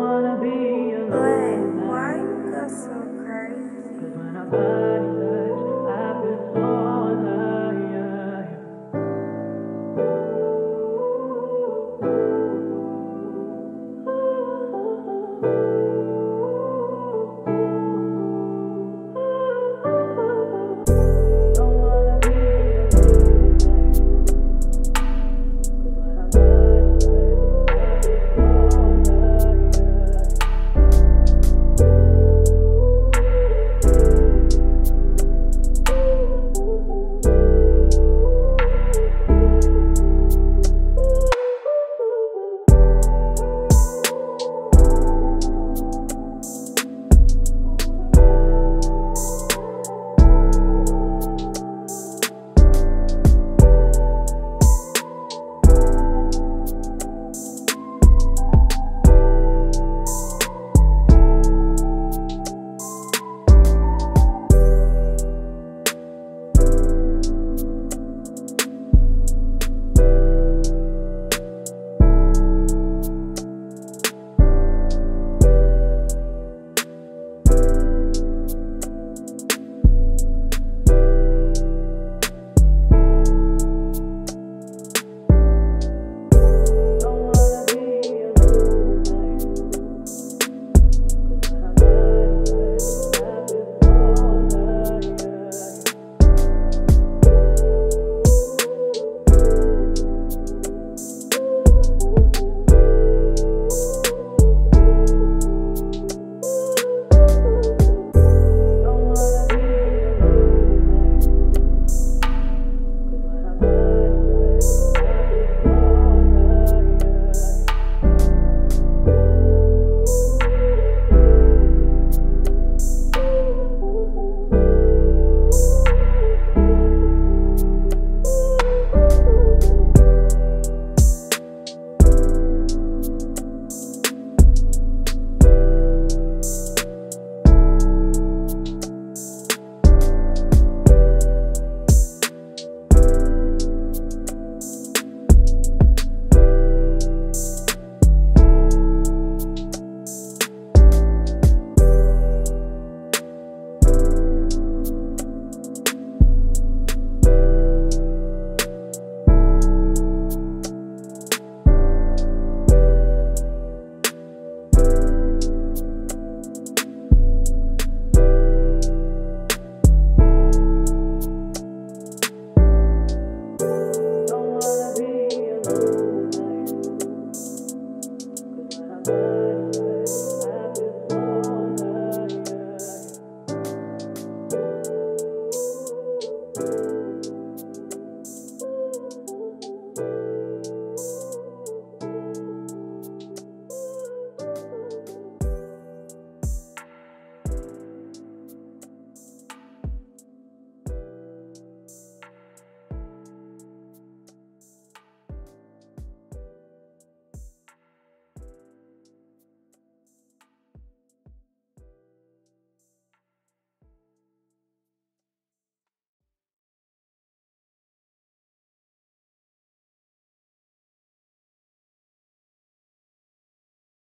wanna be alone. But why you so crazy?